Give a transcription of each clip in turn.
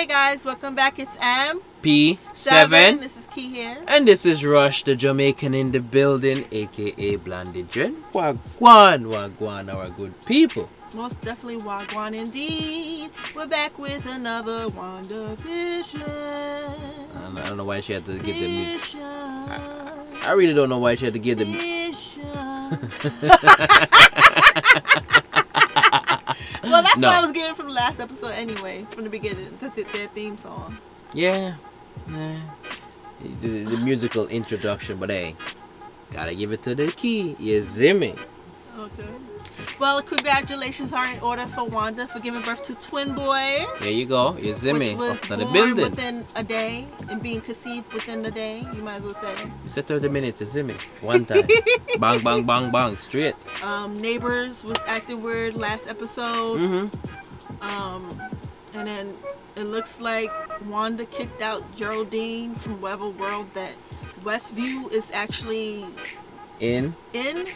Hey guys, welcome back. It's M P7. This is Key here. And this is Rush, the Jamaican in the building, aka Blondie Jen. Wagwan, Wagwan, our good people. Most definitely Wagwan indeed. We're back with another WandaVision. I don't, I don't know why she had to give the music. I really don't know why she had to give the music. Well, that's No. what I was getting from the last episode anyway, from the beginning, the, the, their theme song. Yeah, yeah. The, the musical introduction, but hey, gotta give it to the key. You me? Okay. Well, congratulations are in order for Wanda for giving birth to twin boy. There you go. You see which was born within a day and being conceived within the day. You might as well say. You said 30 minutes, see me? One time. bang, bang, bang, bang. Straight. Um, Neighbors was acting weird last episode. Mm-hmm. Um, and then it looks like Wanda kicked out Geraldine from Weather World. That Westview is actually In. in.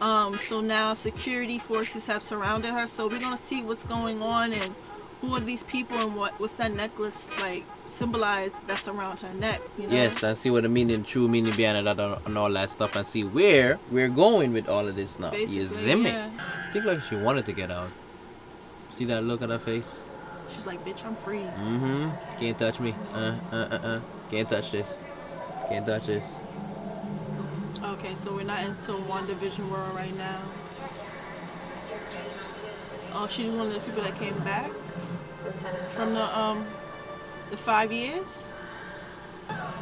Um, so now security forces have surrounded her. So we're gonna see what's going on and who are these people and what what's that necklace like symbolize that's around her neck. You know? Yes, and see what the meaning, true meaning behind it and all that stuff, and see where we're going with all of this now. Basically, you see me? yeah. I think like she wanted to get out. See that look on her face? She's like, bitch, I'm free. Mm-hmm. Can't touch me. Uh, uh, uh, uh. Can't touch this. Can't touch this. Okay, so we're not into WandaVision world right now. Oh, she's one of the people that came back from the um the five years.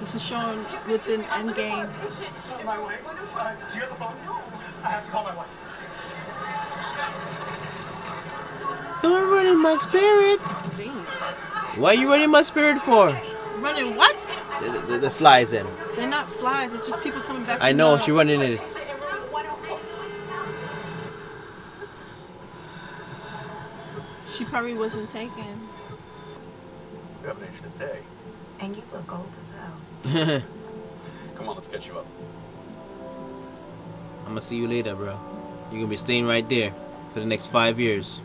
This is shown within Endgame. My wife? Uh, do you have the phone? No. I have to call my wife. Don't run in my spirit. Damn. Why are you running my spirit for? Running what? The, the, the flies in. They're not flies. It's just people coming back. I know she running in it. She probably wasn't taken. You have an aged a day. And you look old as hell. Come on, let's catch you up. I'm gonna see you later, bro. You're gonna be staying right there for the next five years.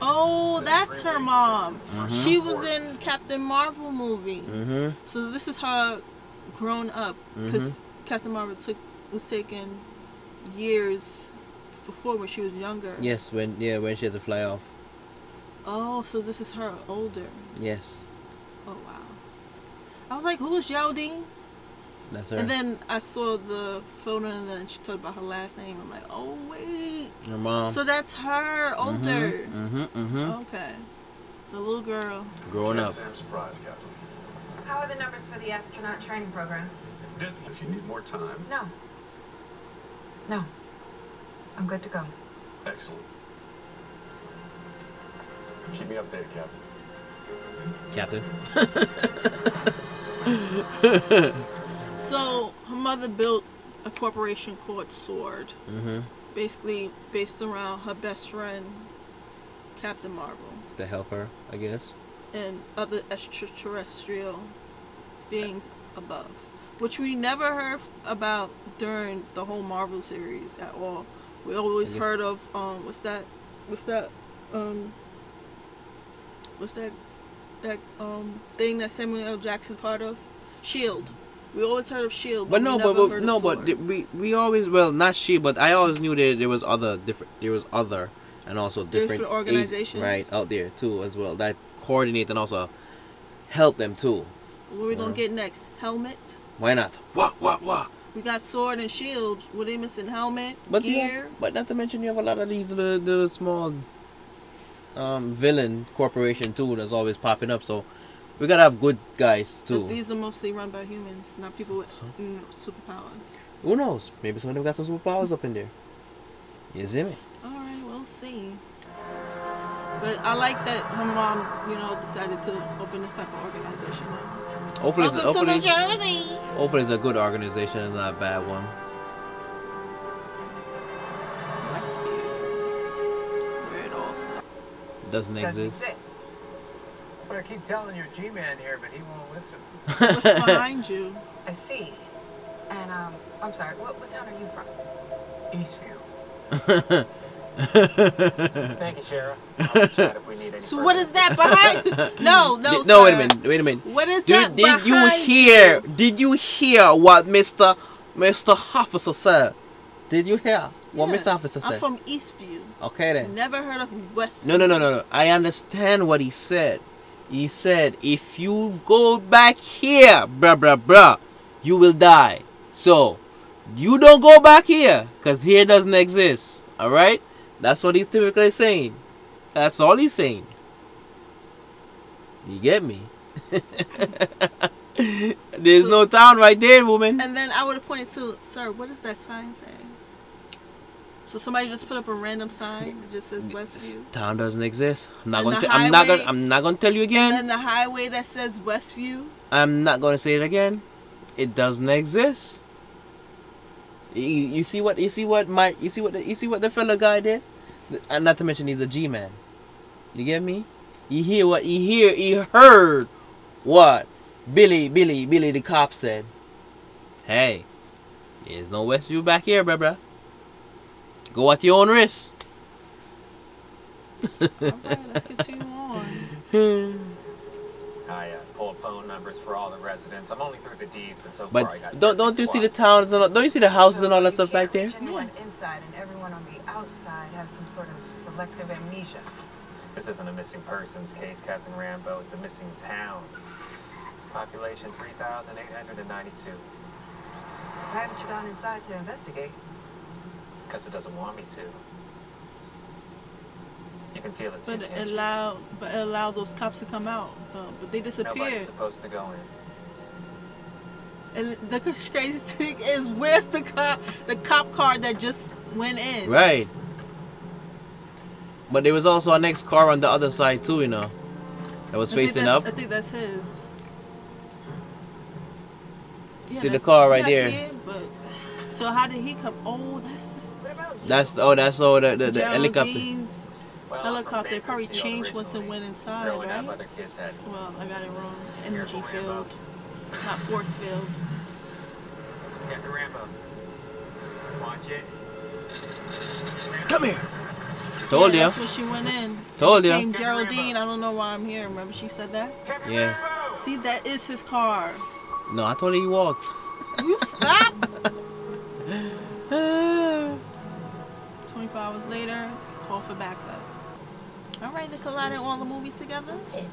Oh, that's her mom. Mhm. She was in Captain Marvel movie. Mm-hmm. So this is her grown up because Mm-hmm. Captain Marvel took was taken years before when she was younger. Yes, when yeah, when she had to fly off. Oh, so this is her older. Yes, Oh wow. I was like, who is Geraldine? That's her. And then I saw the photo and then she talked about her last name. I'm like, oh wait. your mom. So that's her older. Mm-hmm. Mm-hmm. Okay. The little girl. Growing up. Sam surprise, Captain. How are the numbers for the astronaut training program? Dismal. If you need more time, No. No. I'm good to go. excellent. Keep me updated, Captain. Captain. So her mother built a corporation called Sword. mm-hmm. basically based around her best friend Captain Marvel To help her, I guess. and other extraterrestrial beings above, which we never heard about during the whole Marvel series at all. We always heard of um what's that what's that um what's that that um thing that Samuel L. Jackson's part of? Shield. We always heard of Shield, But we no, never but, heard but no, of but th- we we always well not Shield, but I always knew that there was other different. There was other and also different, Different ag- organizations. right out there too as well that coordinate and also help them too. what are we gonna get next? Helmet. Why not? What what what? We got sword and shield. Were they missing helmet, But you gear? have, but not to mention you have a lot of these little, little small um villain corporation too that's always popping up. So we gotta have good guys too. But these are mostly run by humans, not people with So? mm, superpowers. Who knows? Maybe some of them got some superpowers up in there. You see me? All right, we'll see. But I like that her mom, you know, decided to open this type of organization. Hopefully, it's, Welcome to New Jersey. hopefully it's a good organization and not a bad one. Westview, where it all started. Doesn't Doesn't exist. Exist. What I keep telling your G-man here, but he won't listen. What's behind you? I see. And um, I'm sorry. What, what town are you from? Eastview. Thank you, Sheriff. I'll chat if we need any So what further is that behind? no, no, no, wait a minute. Wait a minute. What is Did, that did you behind hear? Did you hear what Mister Mister Officer said? Did you hear what Yeah, Mister Officer said? I'm from Eastview. okay then. Never heard of Westview. No, no, no, no, no. I understand what he said. He said, if you go back here, bruh, bruh, bruh, you will die. So, you don't go back here, because here doesn't exist. Alright? That's what he's typically saying. That's all he's saying. You get me? There's So- no town right there, woman. And then I would have pointed to, sir, what does that sign say? So somebody just put up a random sign that just says This Westview. town doesn't exist. I'm not And gonna. the T- I'm not gonna. I'm not gonna tell you again. And then the highway that says Westview. I'm not gonna say it again. It doesn't exist. You, you see what you see what my you see what the, you see what the fella guy did, and uh, not to mention he's a G man. You get me? You hear what you hear? He heard what Billy Billy Billy the cop said. Hey, there's no Westview back here, bruh, bruh. Go at your own risk. Alright, let's continue on. I uh, pull phone numbers for all the residents. I'm only through the D's, but so far I got don't don't you see the towns and all- don't you see the houses and all that stuff back there? can't inside and everyone on the outside have some sort of selective amnesia. This isn't a missing persons case, Captain Rambeau. It's a missing town. Population 3,892. Why haven't you gone inside to investigate? Because it doesn't want me to. You can feel it too, But it can't you? allowed, but it allowed those cops to come out, though. But they Nobody's disappeared. supposed to go in. And the crazy thing is, where's the cop, the cop car that just went in? Right. But there was also a next car on the other side too, you know. That was I facing up. I think that's his. Yeah, See the car right yeah, there. see it, but so how did he come? Oh, that's That's oh that's oh the the, the helicopter. Well, helicopter. They probably changed once it went inside, right? other kids had Well, I got it wrong. Energy field, not force field. Captain Rambeau. Watch it. Come here. Told yeah, ya. That's when she went in. Told It ya. became Geraldine. I don't know why I'm here. Remember she said that? Yeah. See, that is his car. No, I told you he walked. You stop. 24 hours later, call for backup. All right, they collided all the movies together. Okay.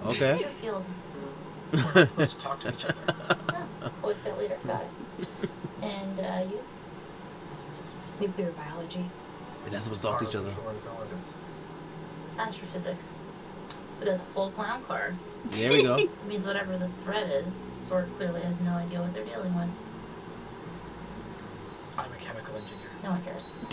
What's your field? Let's talk to each other. No, Boy Scout leader. Got it. And uh, you? Nuclear biology. We're not supposed to talk to each other. Artificial intelligence. Astrophysics. We got the full clown card. There we go. It means whatever the threat is, Sword clearly has no idea what they're dealing with. I'm a chemical engineer. No one cares.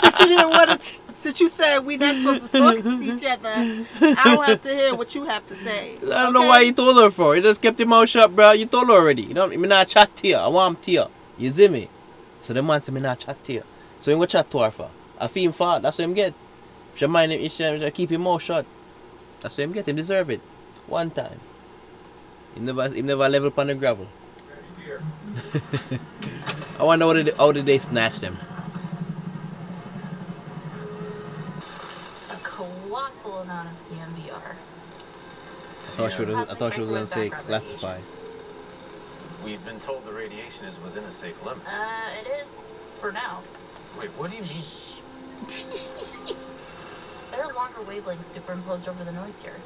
since you didn't want to, since you said we're not supposed to talk to each other, I don't have to hear what you have to say. I don't know why you told her for. You just kept your mouth shut, bro. You told her already. You don't. Me not chat to you. I want to you. You see me? So the man say me not chat to you. So you go chat to her for. I feel him for. That's what him get. She mind him. He should should keep him mouth shut. That's what him get. Him deserve it. One time. He never. He never level upon the gravel. I wonder what did, how did they snatch them? A colossal amount of CMBR. I thought she was. I thought she was gonna say classified. We've been told the radiation is within a safe limit. Uh, it is for now. Wait, what do you mean? There are longer wavelengths superimposed over the noise here.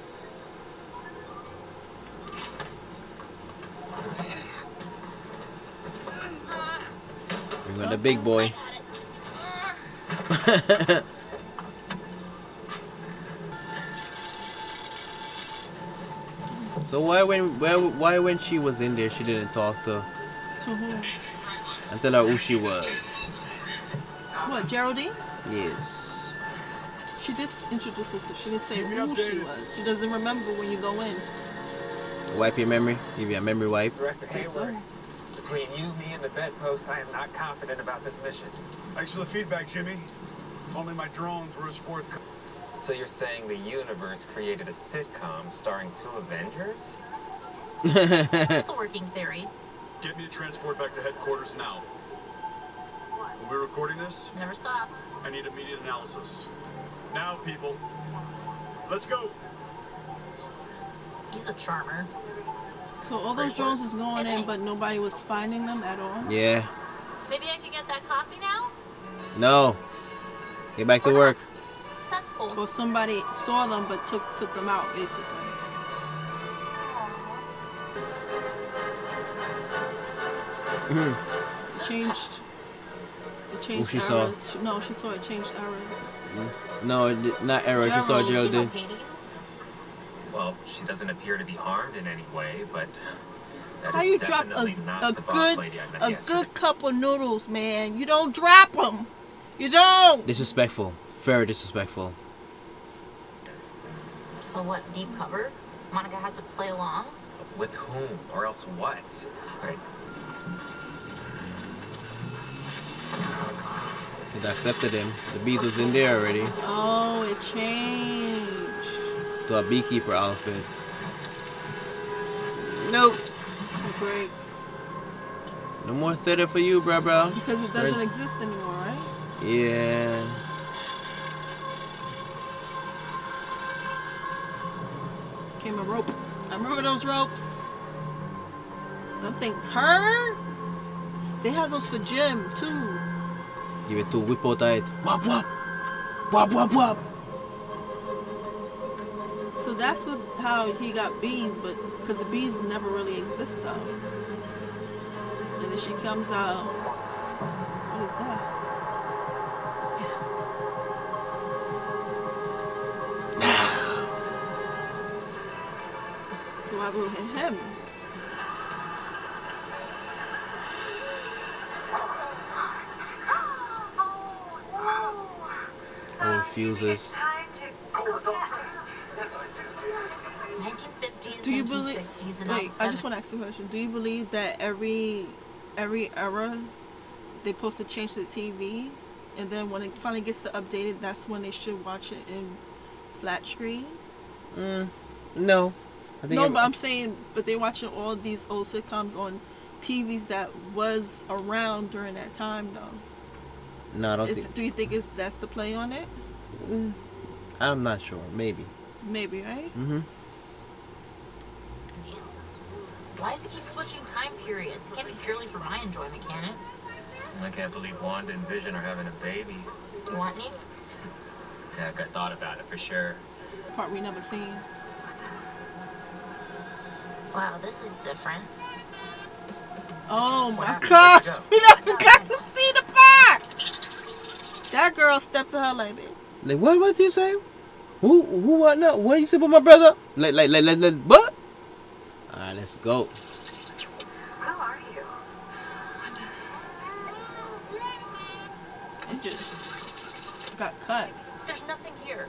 Bring on the big boy. so why when why why when she was in there she didn't talk to To who? and tell her who she was? What, Geraldine? Yes. She did introduce herself. She didn't say who she was. She doesn't remember when you go in. Wipe your memory. Give you a memory wipe. Between you, me, and the bedpost, I am not confident about this mission. Thanks for the feedback, Jimmy. If only my drones were as forthcoming. So you're saying the universe created a sitcom starring two Avengers? That's a working theory. Get me a transport back to headquarters now. Are we recording this? Never stopped. I need immediate analysis. Now, people. Let's go. He's a charmer. So all those drones was going in, but nobody was finding them at all. Yeah. Maybe I could get that coffee now? No. Get back to work. That's cool. Well, somebody saw them but took took them out, basically. Mhm. It changed. It changed she saw? She- No, she saw it changed errors. No, it did- not error. She saw Geraldine. Well, she doesn't appear to be harmed in any way, but that How is you drop a, definitely not a the boss good lady I met a yesterday. good cup of noodles, man? You don't drop them. You don't. Disrespectful. Very disrespectful. So what, deep cover? Monica has to play along? With whom? Or else what? Alright, It accepted him. The bees was in there already. Oh, it changed. To a beekeeper outfit. Nope. It breaks No more theater for you, bro, bro. because it doesn't exist anymore, right? Yeah. Came a rope. I remember those ropes. Them things hurt. They have those for gym too. Give it to whip out it. Wop wop. Wop wop wop. So that's what how he got bees, but because the bees never really exist though. And then she comes out. What is that? So I will hit him. Oh, fuses. Do you believe? Wait, I just want to ask you a question. Do you believe that every every era they supposed to change the TV, and then when it finally gets to updated, that's when they should watch it in flat screen? Mm, no. I think No, it- but I'm saying, but they're watching all these old sitcoms on TVs that was around during that time, though. no, I don't Is, think. do you think it's that's the play on it? Mm, I'm not sure. Maybe. Maybe, right? Mm-hmm. Yes. Why does it keep switching time periods? It can't be purely for my enjoyment, can it? I can't believe Wanda and Vision are having a baby. You want me? Heck, I thought about it for sure. Part we never seen. Wow, this is different. Oh my happened? god! Go? We never got to see the part. That girl stepped to her like, "Babe, Like what? What you say? Who? Who? What? No. What you say about my brother? Like, like, like, like, like what? All right, let's go. How are you? it just got cut." There's nothing here.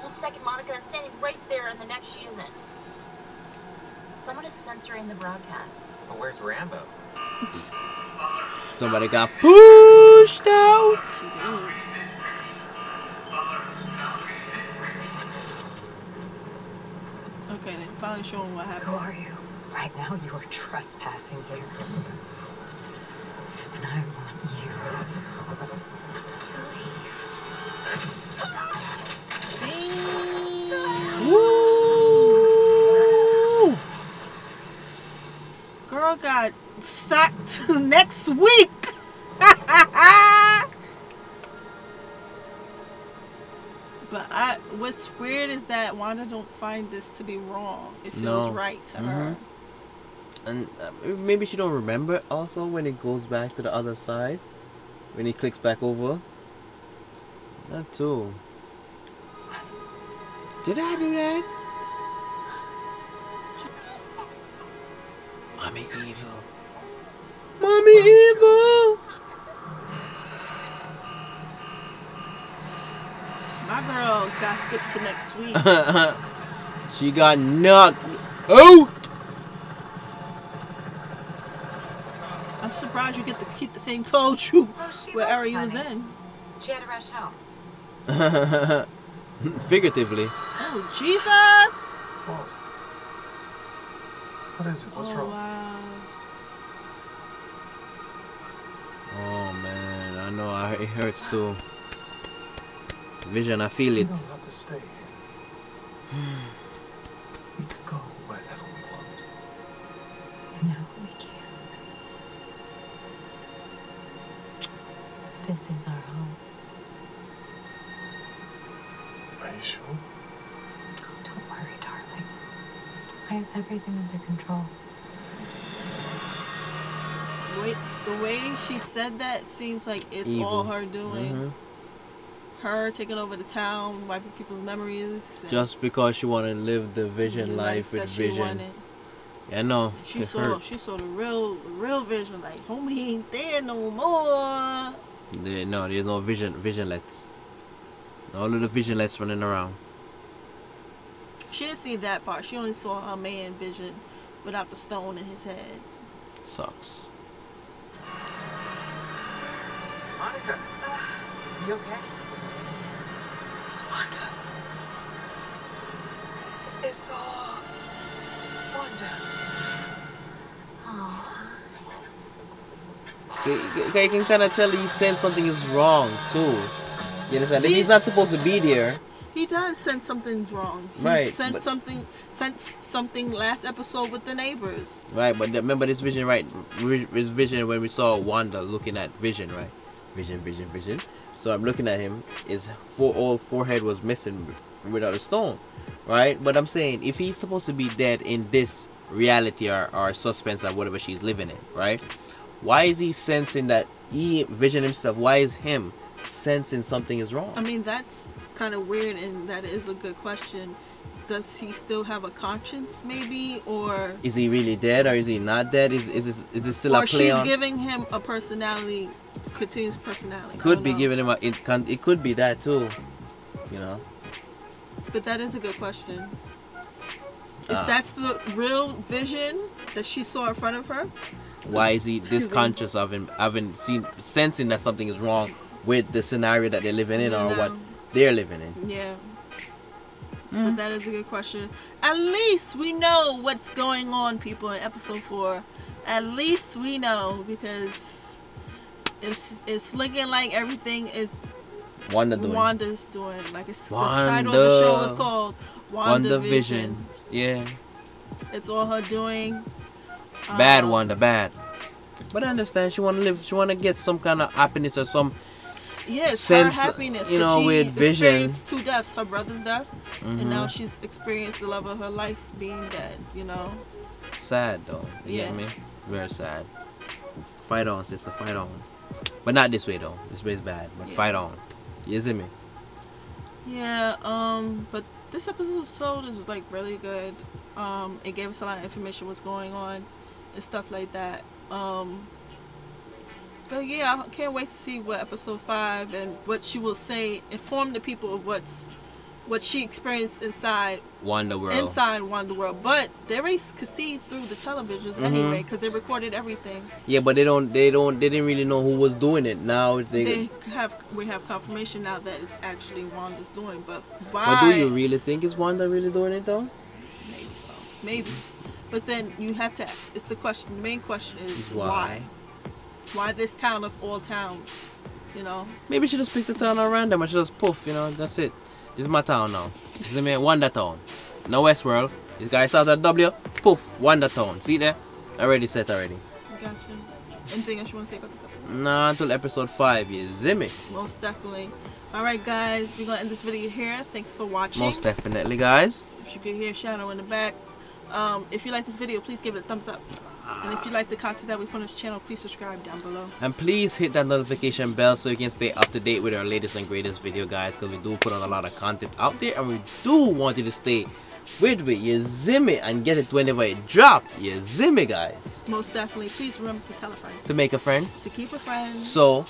One second, Monica is standing right there, and the next she isn't. Someone is censoring the broadcast. But where's Rambeau? Somebody got pushed out. Okay, then finally showing what Who happened. are you? Right now you are trespassing here. And I want you to leave. Woo! Girl got sacked next week. Wanda don't find this to be wrong. It feels No. right to her. And uh, maybe she don't remember also when it goes back to the other side, when he clicks back over. That too. Did I do that? Mommy evil. Mommy evil. My girl got skipped to next week. she got knocked out. I'm surprised you get to keep the same clothes you Oh, she wherever you was in. She had to rush home. Figuratively. Oh Jesus! Whoa. What is it? What's oh wrong? wow. Oh man. I know. I, it hurts too. Vision, I feel it. don't have to stay. We can go wherever we want. No, we can't. This is our home. Are you sure? Oh, don't worry, darling. I have everything under control. Wait, the way she said that seems like it's Evil. all her doing. Mhm. Her taking over the town, wiping people's memories. Just because she wanted to live the vision the life with that she vision. wanted. Yeah, I know. She saw hurt. she saw the real real vision like homie ain't there no more. There- no, there's no vision. Visionlets. All of the visionlets running around. She didn't see that part. She only saw her man vision without the stone in his head. Sucks. Monica, you okay? It's Wanda. It's all Wanda. Oh, you can kind of tell he sense something is wrong too. You understand? If he's not supposed to be there, He does sense something's wrong. He Right, Sense but- something. Sense something last episode with the neighbors. right? But remember this vision, right? This vision when we saw Wanda looking at Vision, right? Vision, Vision, Vision. So I'm looking at him. His four, all forehead was missing without a stone, right? But I'm saying if he's supposed to be dead in this reality or, or suspense or whatever she's living in, right? Why is he sensing that he Vision himself? Why is him sensing something is wrong? I mean, that's kind of weird, and that is a good question. Does he still have a conscience, maybe, or Is he really dead or is he not dead? Is is this, is this still or a play she's on? giving him a personality, continuous personality? Could be know. giving him a it, can, it could be that too. You know. But that is a good question. If Ah. that's the real vision that she saw in front of her, Why is he Excuse this conscious of him having seen sensing that something is wrong with the scenario that they're living in You or what they're living in? yeah. Mm. But that is a good question. At least we know what's going on, people, in episode four. At least we know because it's it's looking like everything is Wanda doing. Wanda's doing. Like it's the title of the show is called Wanda, Wanda Vision. Vision. Yeah. It's all her doing. Bad Um, Wanda, bad. But I understand she wanna live she wanna get some kind of happiness or some Yes, sense, her happiness. You know, she with vision. experienced two deaths: her brother's death, and now Mhm. she's experienced the love of her life being dead. You know. sad though. You Yeah. get me? Very sad. Fight on, sister, fight on. But not this way though. This way is bad. But Yeah. fight on. You see me? Yeah. Um. But this episode is like really good. Um. It gave us a lot of information what's going on, and stuff like that. Um. But yeah, I can't wait to see what episode five and what she will say. Inform the people of what's what she experienced inside Wonder World. inside Wonder World. But they already could see through the televisions Mhm. anyway because they recorded everything. Yeah, but they don't. They don't. They didn't really know who was doing it. Now they. They have we have confirmation now that it's actually Wanda's doing. But why? but do you really think it's Wanda really doing it though? Maybe so. Maybe. But then you have to. It's the question. The main question is why? why? Why this town of all towns? You know. Maybe she just picked the town at random and she just poof. You know, that's it. This is my town now. This is me Wonder town. No Westworld. This guy started at W. Poof. Wonder town. See there? Already set already. Gotcha. Anything else you want to say about this episode? Nah, until episode five. You see me? Most definitely. All right, guys. We're gonna end this video here. Thanks for watching. Most definitely, guys. If you could hear Shadow in the back. Um, if you like this video, please give it a thumbs up. And if you like the content that we put on this channel, please subscribe down below. And please hit that notification bell so you can stay up to date with our latest and greatest video, guys. Because we do put on a lot of content out there, and we do want you to stay with me. You zim it and get it whenever it drop. You zim it, guys. Most definitely. Please remember to tell a friend. To make a friend, To keep a friend. so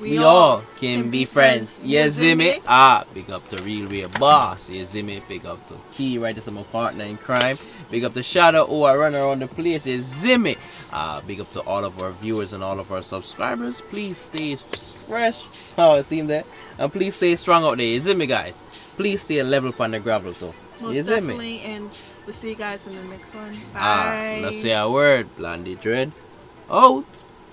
we, all can, be friends. You zim it. Ah, big up to Real Real Boss. You zim it. Big up to Key, right? That's my partner in crime. Big up to Shadow, who I run around the place. You zim it. Ah, big up to all of our viewers and all of our subscribers. Please stay fresh. Oh, it seemed that. And please stay strong out there. You zim it, guys. Please stay level upon the gravel, too. Most it. definitely. And we'll see you guys in the next one. Bye. Ah, let's say a word. Blondie Dread. Out.